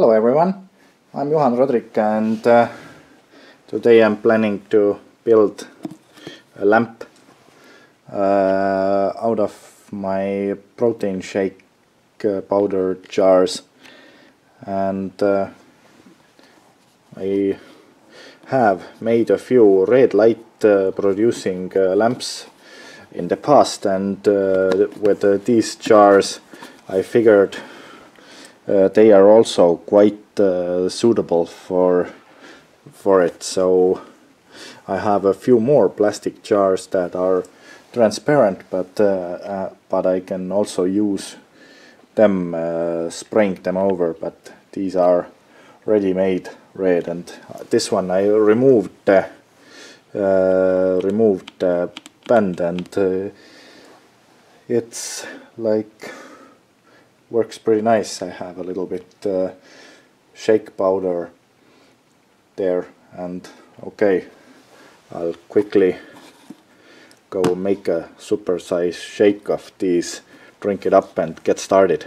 Hello everyone, I'm Juhan Rodrik and uh, today I'm planning to build a lamp uh, out of my protein shake uh, powder jars. And uh, I have made a few red light uh, producing uh, lamps in the past and with these jars I figured they are also quite uh, suitable for for it. So I have a few more plastic jars that are transparent but uh, but I can also use them spraying them over. But these are ready-made red. And this one I removed the uh, removed the band and uh, it's like works pretty nice. I have a little bit uh, shake powder there and okay I'll quickly go make a super size shake of these drink it up and get started